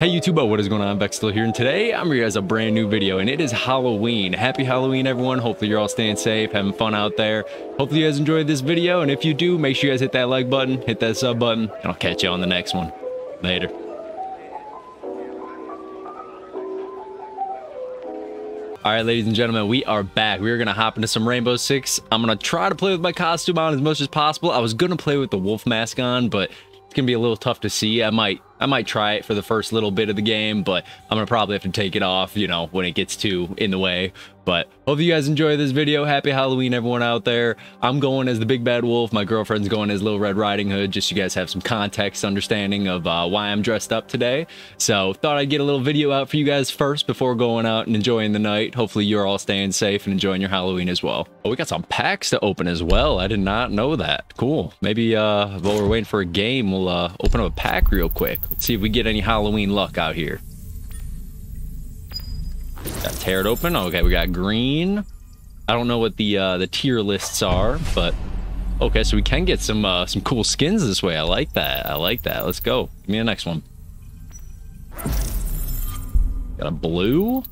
Hey YouTube, what is going on? Vexital here, and today I'm here as a brand new video, and it is Halloween. Happy Halloween, everyone. Hopefully you're all staying safe, having fun out there. Hopefully you guys enjoyed this video, and if you do, make sure you guys hit that like button, hit that sub button, and I'll catch you on the next one. Later. All right, ladies and gentlemen, we are back. We are going to hop into some Rainbow Six. I'm going to try to play with my costume on as much as possible. I was going to play with the wolf mask on, but it's going to be a little tough to see. I might I might try it for the first little bit of the game, but I'm gonna probably have to take it off, you know, when it gets too in the way. But hope you guys enjoy this video. Happy Halloween, everyone out there. I'm going as the Big Bad Wolf. My girlfriend's going as Little Red Riding Hood, just so you guys have some context, understanding of uh, why I'm dressed up today. So thought I'd get a little video out for you guys first before going out and enjoying the night. Hopefully you're all staying safe and enjoying your Halloween as well. Oh, we got some packs to open as well. I did not know that. Cool. Maybe uh, while we're waiting for a game, we'll uh, open up a pack real quick. Let's see if we get any Halloween luck out here. Got tear it open. Okay, we got green. I don't know what the uh, the tier lists are, but okay, so we can get some uh, some cool skins this way. I like that. I like that. Let's go. Give me the next one. Got a blue.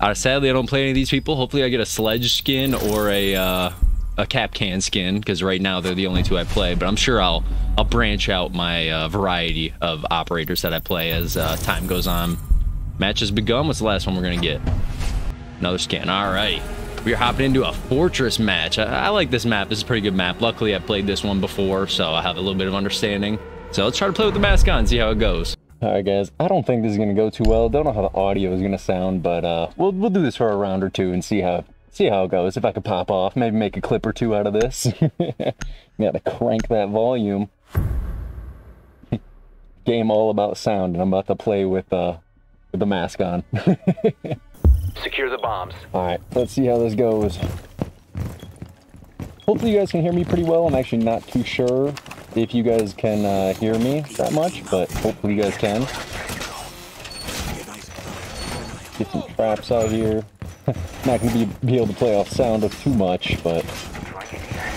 Uh, sadly, I don't play any of these people. Hopefully, I get a sledge skin or a uh, a Kapkan skin because right now they're the only two I play. But I'm sure I'll I'll branch out my uh, variety of operators that I play as uh, time goes on. Match has begun. What's the last one we're gonna get? Another skin. All right. We're hopping into a fortress match. I, I like this map. This is a pretty good map. Luckily, I played this one before, so I have a little bit of understanding. So let's try to play with the mask on, and see how it goes. All right, guys. I don't think this is gonna go too well. Don't know how the audio is gonna sound, but uh, we'll we'll do this for a round or two and see how see how it goes. If I could pop off, maybe make a clip or two out of this. Gotta crank that volume. Game all about sound, and I'm about to play with uh with the mask on. Secure the bombs. All right, let's see how this goes. Hopefully you guys can hear me pretty well. I'm actually not too sure if you guys can uh, hear me that much, but hopefully you guys can. Get some traps out here. not gonna be, be able to play off sound of too much, but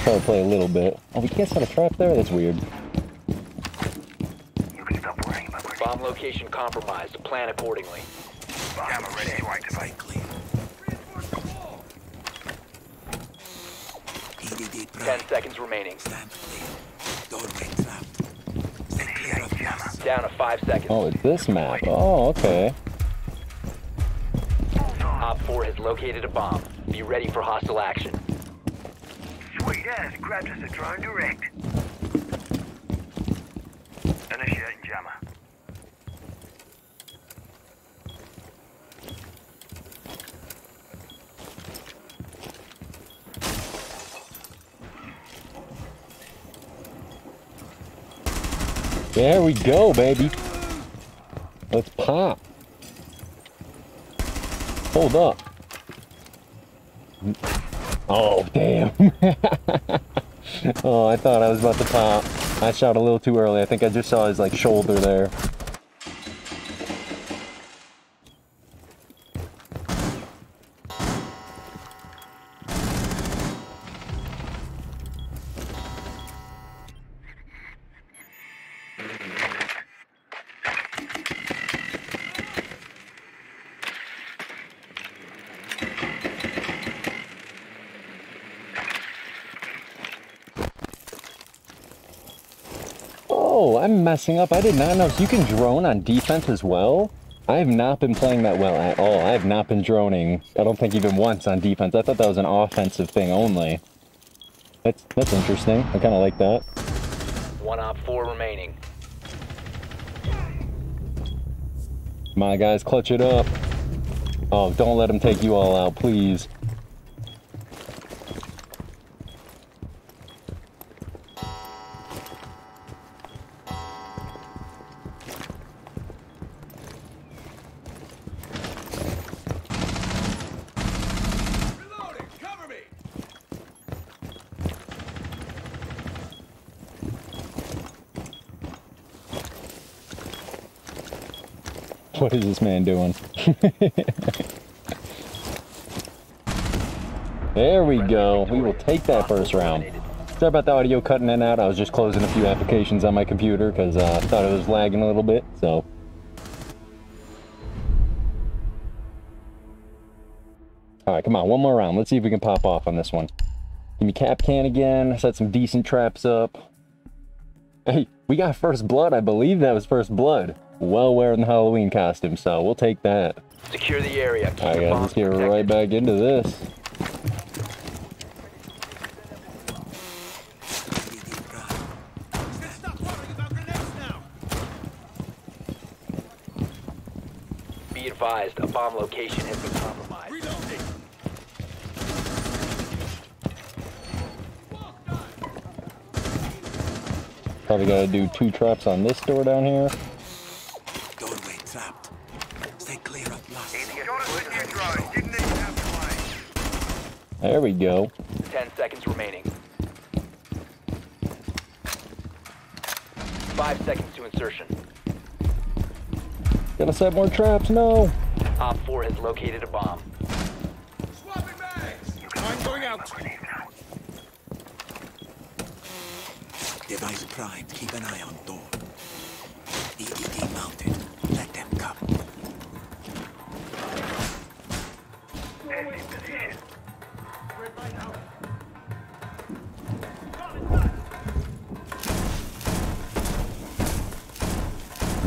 try to play a little bit. Oh, we can't set a trap there? That's weird. Bomb location compromised. Plan accordingly. Camera ready to activate. EDD Ten seconds remaining. Stand clear. Doorway trapped. Stay clear of gas. Down to five seconds. Oh, it's this map. Oh, okay. OPFOR has located a bomb. Be ready for hostile action. Sweet ass, grabbed us a drone direct. There we go, baby. Let's pop. Hold up. Oh, damn. oh, I thought I was about to pop. I shot a little too early. I think I just saw his, like, shoulder there. Oh, I'm messing up. I did not know. If you can drone on defense as well? I have not been playing that well at all. I have not been droning. I don't think even once on defense. I thought that was an offensive thing only. That's that's interesting. I kind of like that. One OPFOR remaining. My guys, clutch it up. Oh, don't let them take you all out, please. What is this man doing? there we go. We will take that first round. Sorry about the audio cutting in and out. I was just closing a few applications on my computer because uh, I thought it was lagging a little bit. So. All right, come on, one more round. Let's see if we can pop off on this one. Give me Kapkan again. Set some decent traps up. Hey, we got first blood. I believe that was first blood. Well wearing the Halloween costume, so we'll take that. Secure the area. Keep All right, the guys, bombs let's get protected. right back into this. EDD Prime. Stop worrying about grenades now! Be advised, a bomb location has been compromised. Reloading! Probably gotta do two traps on this door down here. Doorway trapped. Stay clear of blast. Got us with you, drone. Didn't need to have to wait. There we go. Ten seconds remaining. Five seconds to insertion. Gotta set more traps. No. Op 4 has located a bomb. Swapping bags! I'm going out. Device primed. Keep an eye on door.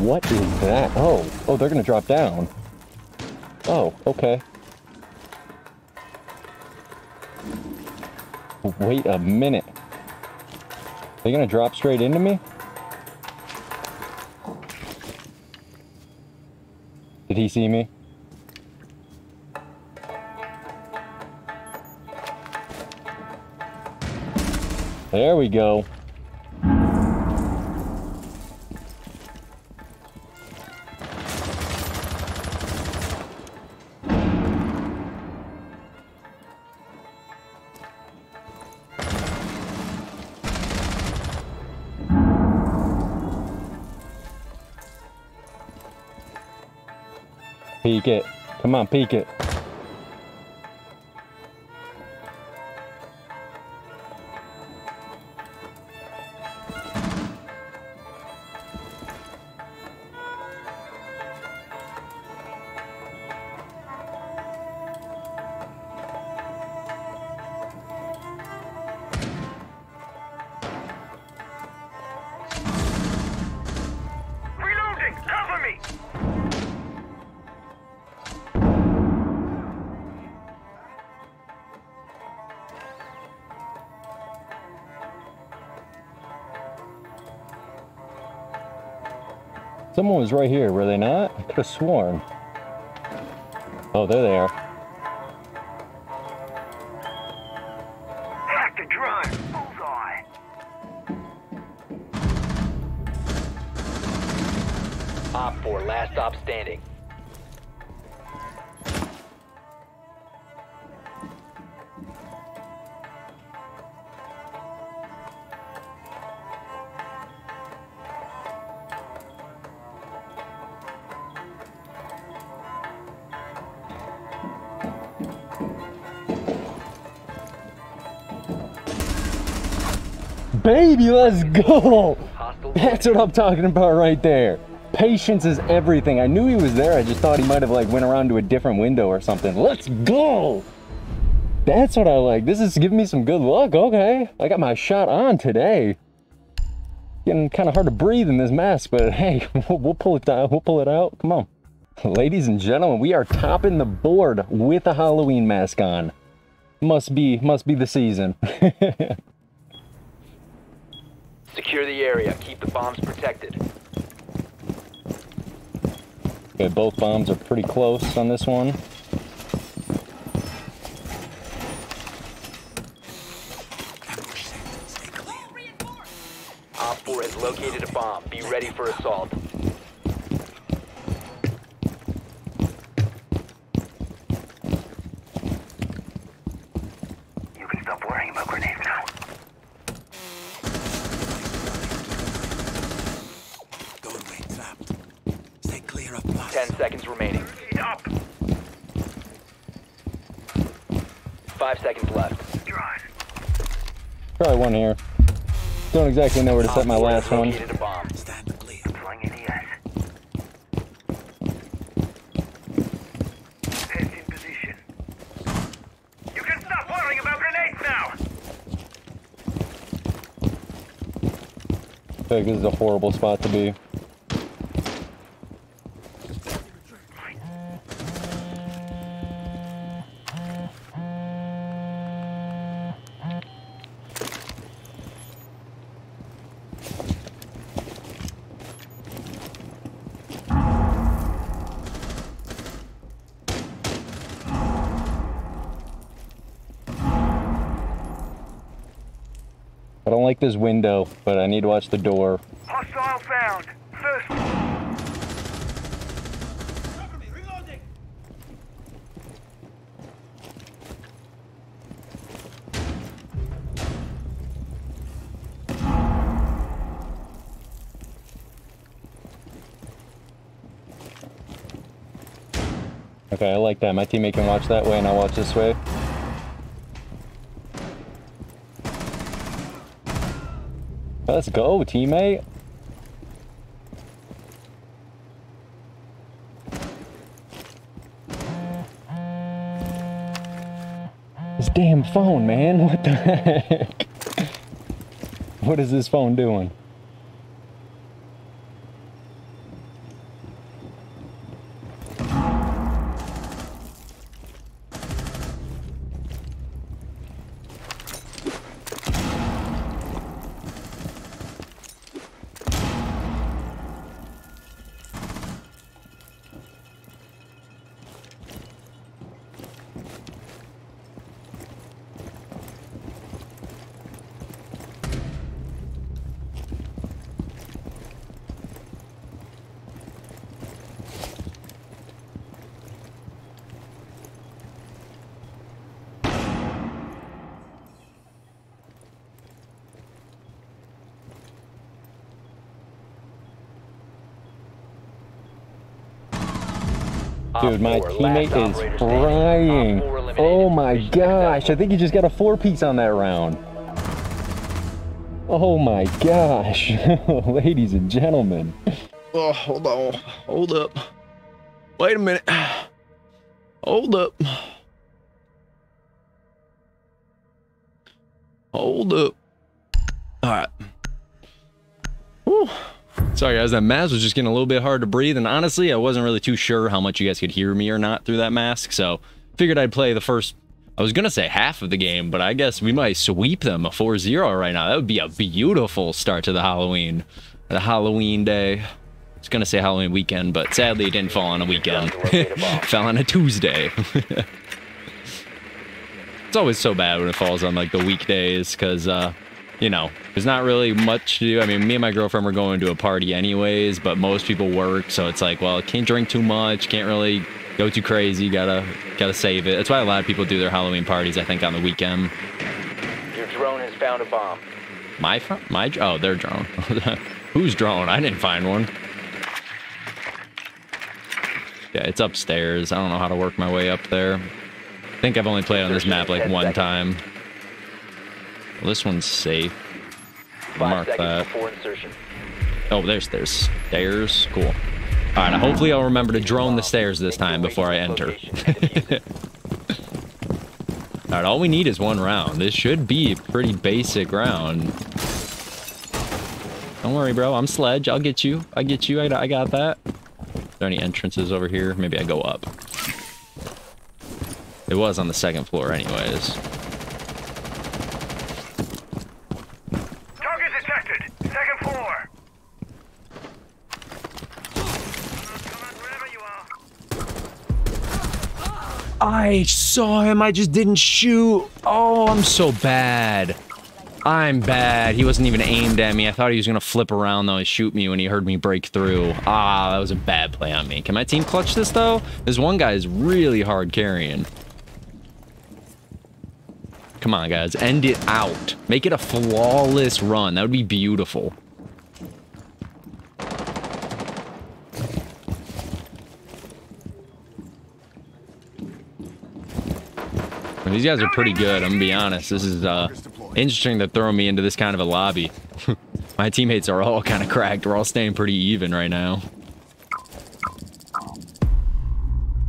What is that? Oh, oh, they're gonna drop down. Oh, okay. Wait a minute. They gonna drop straight into me? Did he see me? There we go. Peek it. Come on, peek it. Someone was right here, were they not? I could have sworn. Oh, there they are. Hack the drone! Bullseye! OPFOR, last stop standing. Baby, let's go! That's what I'm talking about right there. Patience is everything. I knew he was there. I just thought he might have like went around to a different window or something. Let's go! That's what I like. This is giving me some good luck. Okay, I got my shot on today. Getting kind of hard to breathe in this mask, but hey, we'll, we'll pull it down. We'll pull it out. Come on, ladies and gentlemen, we are topping the board with a Halloween mask on. Must be, must be the season. Secure the area. Keep the bombs protected. Okay, both bombs are pretty close on this one. Ambush set. Stay clear. OPFOR has located a bomb. Be ready for assault. You can stop worrying about grenades now. Doorway trapped. Stay clear of blast. Ten seconds remaining. Up! Five seconds left. Probably one here. Don't exactly know where to set my last has one. located a bomb. Stand clear. Deploying ADS. Test in position. You can stop worrying about grenades now! I feel like this is a horrible spot to be. I this window, but I need to watch the door. Hostile found. First. Okay, I like that. My teammate can watch that way and I'll watch this way. Let's go, teammate. This damn phone, man. What the heck? What is this phone doing? Dude, my teammate is operator frying. OPFOR eliminated. Oh my gosh, I think he just got a four piece on that round. Oh my gosh, ladies and gentlemen. Oh, hold on. Hold up. Wait a minute. Hold up. Hold up. All right. Whew. Sorry guys, that mask was just getting a little bit hard to breathe, and honestly, I wasn't really too sure how much you guys could hear me or not through that mask, so figured I'd play the first, I was gonna say half of the game, but I guess we might sweep them a 4-0 right now. That would be a beautiful start to the Halloween, the Halloween day. I was gonna say Halloween weekend, but sadly it didn't fall on a weekend. Fell on a Tuesday. it's always so bad when it falls on like the weekdays, because uh, you know, there's not really much to do. I mean, me and my girlfriend were going to a party anyways, but most people work, so it's like, well, can't drink too much, can't really go too crazy, gotta gotta save it. That's why a lot of people do their Halloween parties, I think, on the weekend. Your drone has found a bomb. My my oh, their drone. Whose drone? I didn't find one. Yeah, it's upstairs. I don't know how to work my way up there. I think I've only played on this map like one time. Well, this one's safe. Five mark that. insertion. Oh, there's there's stairs. Cool. All right. Hopefully, I'll remember to drone the stairs this time before I enter. All right. All we need is one round. This should be a pretty basic round. Don't worry, bro. I'm sledge. I'll get you. I get you. I, I got that. Are there any entrances over here? Maybe I go up. It was on the second floor, anyways. Target detected. Second floor. Come on, wherever you are. I saw him. I just didn't shoot. Oh, I'm so bad. I'm bad. He wasn't even aimed at me. I thought he was going to flip around, though, and shoot me when he heard me break through. Ah, that was a bad play on me. Can my team clutch this, though? This one guy is really hard carrying. Come on, guys. End it out. Make it a flawless run. That would be beautiful. These guys are pretty good, I'm gonna be honest. This is, uh, Interesting to throw me into this kind of a lobby. My teammates are all kind of cracked. We're all staying pretty even right now.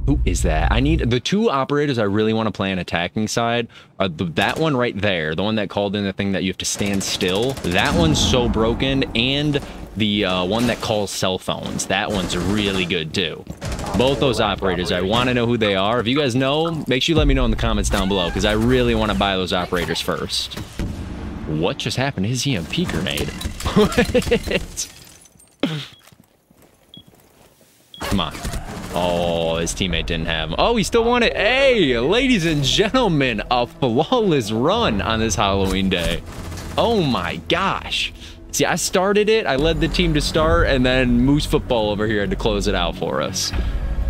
Who is that? I need the two operators I really want to play on attacking side are the, that one right there, the one that called in the thing that you have to stand still. That one's so broken, and the uh, one that calls cell phones. That one's really good too. Both those operators, I want to know who they are. If you guys know, make sure you let me know in the comments down below because I really want to buy those operators first. What just happened? His EMP grenade. Come on. Oh, his teammate didn't have him. Oh, he still won it. Hey, ladies and gentlemen, a flawless run on this Halloween day. Oh my gosh. See, I started it. I led the team to start, and then Moose Football over here had to close it out for us.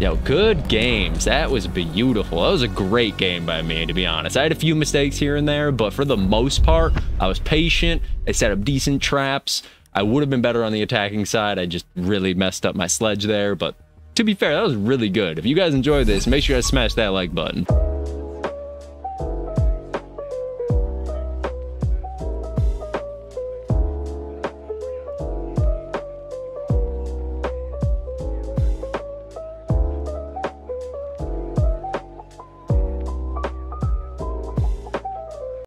Yo, good games. That was beautiful. That was a great game by me, to be honest. I had a few mistakes here and there, but for the most part, I was patient. I set up decent traps. I would have been better on the attacking side. I just really messed up my sledge there, but to be fair, that was really good. If you guys enjoyed this, make sure you smash that like button.